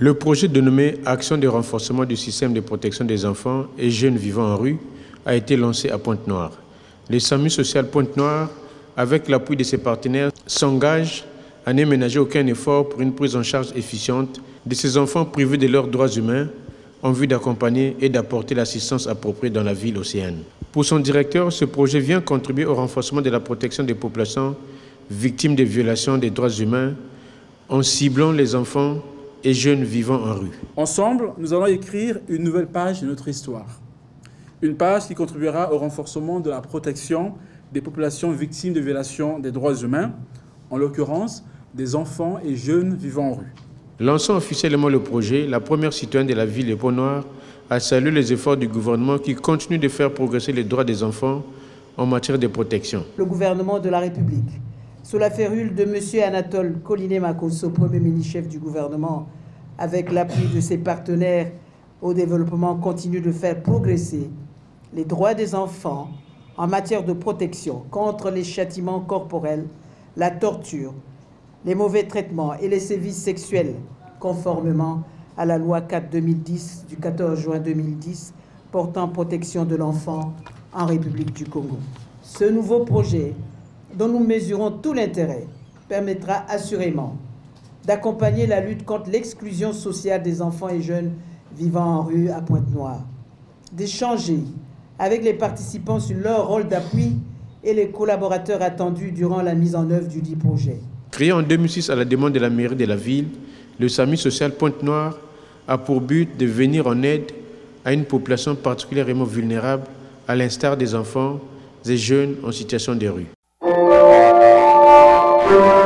Le projet dénommé Action de renforcement du système de protection des enfants et jeunes vivant en rue a été lancé à Pointe-Noire. Le SAMU social Pointe-Noire, avec l'appui de ses partenaires, s'engage à ne ménager aucun effort pour une prise en charge efficiente de ces enfants privés de leurs droits humains en vue d'accompagner et d'apporter l'assistance appropriée dans la ville océane. Pour son directeur, ce projet vient contribuer au renforcement de la protection des populations victimes des violations des droits humains en ciblant les enfants et jeunes vivant en rue. Ensemble, nous allons écrire une nouvelle page de notre histoire. Une page qui contribuera au renforcement de la protection des populations victimes de violations des droits humains, en l'occurrence des enfants et jeunes vivant en rue. Lançant officiellement le projet, la première citoyenne de la ville de Pont-Noir a salué les efforts du gouvernement qui continue de faire progresser les droits des enfants en matière de protection. Le gouvernement de la République sous la férule de M. Anatole Collinet-Makosso, Premier ministre-chef du gouvernement, avec l'appui de ses partenaires au développement, continue de faire progresser les droits des enfants en matière de protection contre les châtiments corporels, la torture, les mauvais traitements et les sévices sexuels, conformément à la loi 4-2010 du 14 juin 2010 portant protection de l'enfant en République du Congo. Ce nouveau projet dont nous mesurons tout l'intérêt, permettra assurément d'accompagner la lutte contre l'exclusion sociale des enfants et jeunes vivant en rue à Pointe-Noire, d'échanger avec les participants sur leur rôle d'appui et les collaborateurs attendus durant la mise en œuvre du dit projet. Créé en 2006 à la demande de la mairie de la ville, le SAMI social Pointe-Noire a pour but de venir en aide à une population particulièrement vulnérable, à l'instar des enfants et jeunes en situation de rue. Thank you.